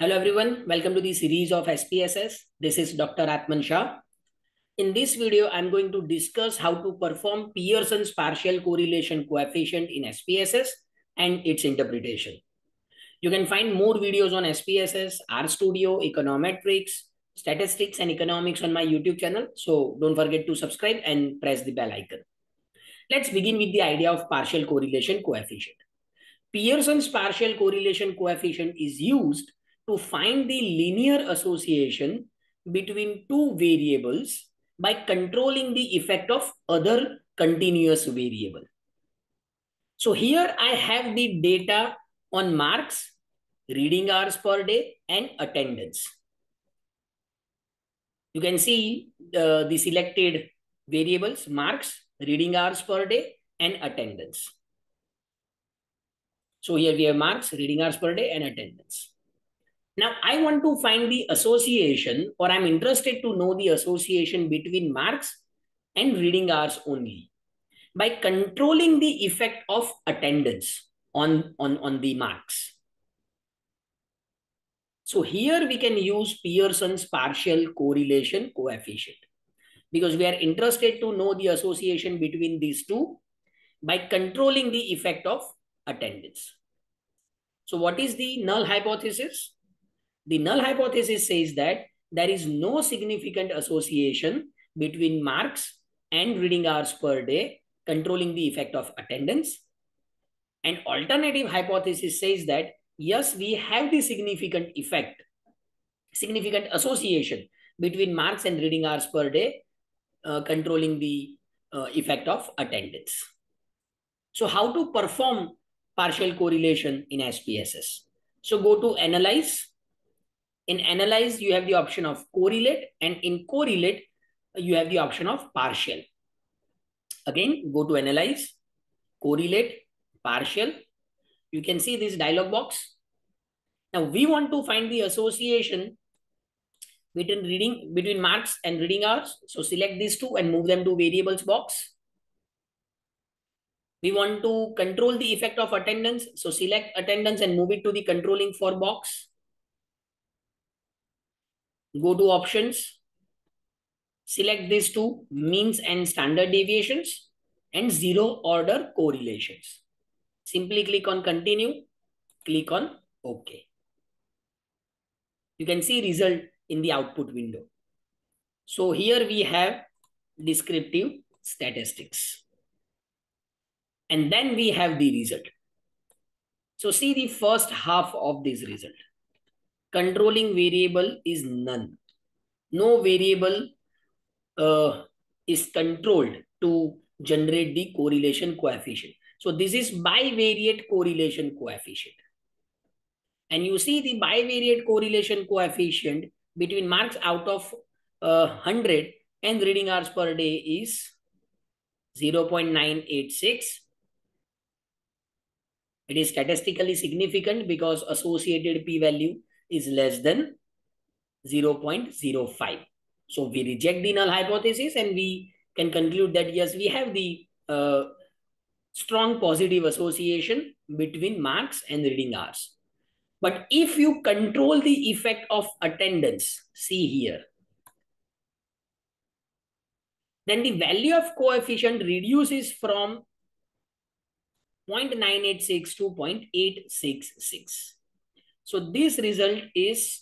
Hello everyone, welcome to the series of SPSS. This is Dr. Atman Shah. In this video, I'm going to discuss how to perform Pearson's partial correlation coefficient in SPSS and its interpretation. You can find more videos on SPSS, RStudio, econometrics, statistics and economics on my YouTube channel. So don't forget to subscribe and press the bell icon. Let's begin with the idea of partial correlation coefficient. Pearson's partial correlation coefficient is used to find the linear association between two variables by controlling the effect of other continuous variable. So here I have the data on marks, reading hours per day, and attendance. You can see uh, the selected variables, marks, reading hours per day, and attendance. So here we have marks, reading hours per day, and attendance. Now I want to find the association or I'm interested to know the association between marks and reading hours only by controlling the effect of attendance on, on, on the marks. So here we can use Pearson's partial correlation coefficient because we are interested to know the association between these two by controlling the effect of attendance. So what is the null hypothesis? The null hypothesis says that there is no significant association between marks and reading hours per day controlling the effect of attendance. An alternative hypothesis says that, yes, we have the significant effect, significant association between marks and reading hours per day uh, controlling the uh, effect of attendance. So how to perform partial correlation in SPSS? So go to analyze in analyze, you have the option of correlate and in correlate, you have the option of partial. Again, go to analyze, correlate, partial. You can see this dialog box. Now we want to find the association between reading between marks and reading hours. So select these two and move them to variables box. We want to control the effect of attendance. So select attendance and move it to the controlling for box go to options, select these two means and standard deviations and zero order correlations. Simply click on continue, click on OK. You can see result in the output window. So here we have descriptive statistics. And then we have the result. So see the first half of this result controlling variable is none. No variable uh, is controlled to generate the correlation coefficient. So this is bivariate correlation coefficient. And you see the bivariate correlation coefficient between marks out of uh, 100 and reading hours per day is 0 0.986. It is statistically significant because associated p-value is less than 0.05. So we reject the null hypothesis and we can conclude that yes, we have the uh, strong positive association between marks and reading hours. But if you control the effect of attendance, see here, then the value of coefficient reduces from 0.986 to 0.866. So this result is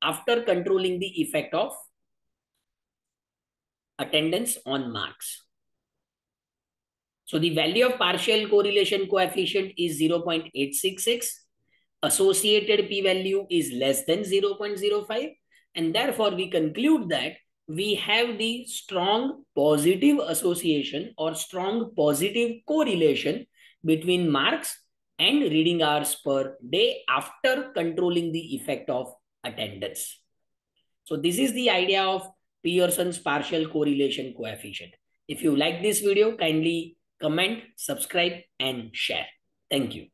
after controlling the effect of attendance on marks. So the value of partial correlation coefficient is 0.866. Associated p-value is less than 0.05. And therefore, we conclude that we have the strong positive association or strong positive correlation between marks and reading hours per day after controlling the effect of attendance. So this is the idea of Pearson's partial correlation coefficient. If you like this video, kindly comment, subscribe and share. Thank you.